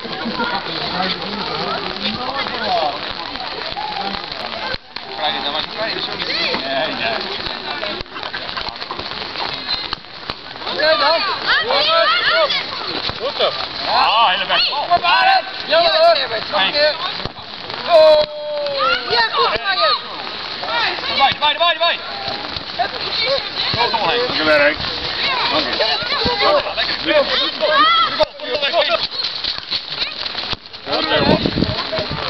Je dan maar. Nee, nee. Oké dan. Goed zo. Ah, hele weg. Kom maar. Ja hoor. Oh. Ja, goed Ryan. Erbij, erbij, erbij, erbij. Kom nog heen. Gewerkt. Lekker. ったよ。